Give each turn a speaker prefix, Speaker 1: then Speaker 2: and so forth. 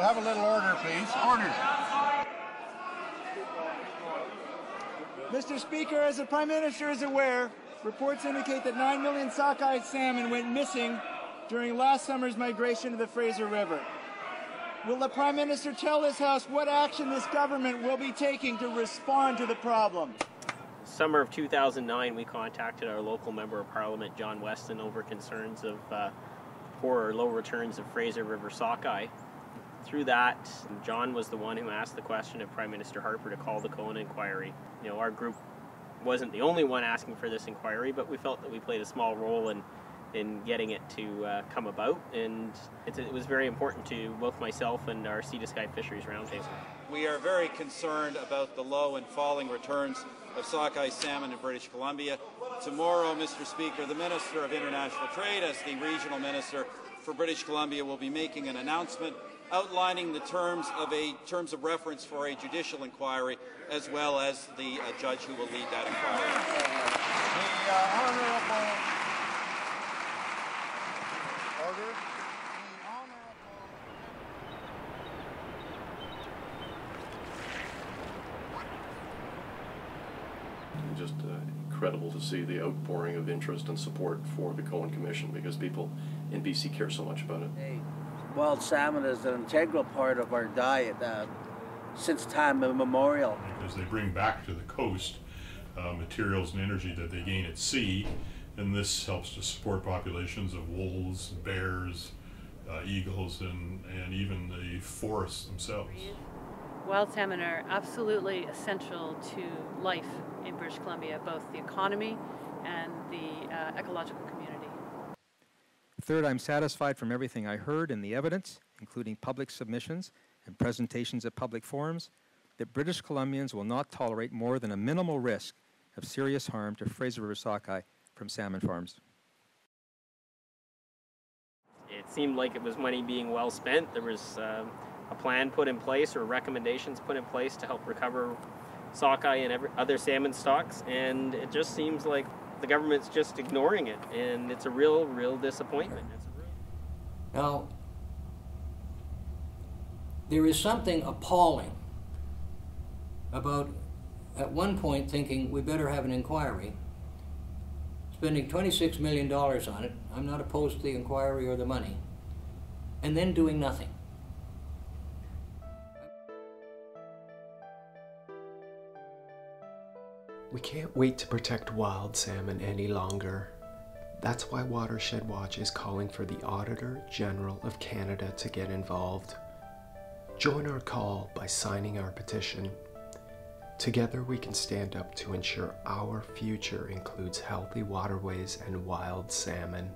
Speaker 1: We'll have a little order, please. Order.
Speaker 2: Mr. Speaker, as the Prime Minister is aware, reports indicate that 9 million sockeye salmon went missing during last summer's migration to the Fraser River. Will the Prime Minister tell this House what action this government will be taking to respond to the problem?
Speaker 3: Summer of 2009, we contacted our local Member of Parliament, John Weston, over concerns of uh, poor or low returns of Fraser River sockeye. Through that, John was the one who asked the question of Prime Minister Harper to call the Cohen inquiry. You know, our group wasn't the only one asking for this inquiry, but we felt that we played a small role in in getting it to uh, come about, and it was very important to both myself and our Sea to Sky Fisheries Roundtable.
Speaker 4: We are very concerned about the low and falling returns of sockeye salmon in British Columbia. Tomorrow, Mr. Speaker, the Minister of International Trade, as the regional minister for British Columbia, will be making an announcement outlining the terms of a terms of reference for a judicial inquiry, as well as the uh, judge who will lead that inquiry.
Speaker 1: The uh, honourable order.
Speaker 5: Just uh, incredible to see the outpouring of interest and support for the Cohen Commission because people in BC care so much about it.
Speaker 6: Hey, wild salmon is an integral part of our diet uh, since time immemorial.
Speaker 7: Because they bring back to the coast uh, materials and energy that they gain at sea, and this helps to support populations of wolves, bears, uh, eagles, and, and even the forests themselves.
Speaker 8: Wild salmon are absolutely essential to life in British Columbia, both the economy and the uh, ecological community.
Speaker 9: Third, I'm satisfied from everything I heard and the evidence, including public submissions and presentations at public forums, that British Columbians will not tolerate more than a minimal risk of serious harm to Fraser River sockeye from salmon farms
Speaker 3: it seemed like it was money being well spent. There was uh, a plan put in place or recommendations put in place to help recover sockeye and every, other salmon stocks, and it just seems like the government's just ignoring it, and it's a real, real disappointment.
Speaker 10: Real... Now, there is something appalling about at one point thinking we better have an inquiry spending $26 million on it, I'm not opposed to the inquiry or the money, and then doing nothing.
Speaker 11: We can't wait to protect wild salmon any longer. That's why Watershed Watch is calling for the Auditor General of Canada to get involved. Join our call by signing our petition Together we can stand up to ensure our future includes healthy waterways and wild salmon.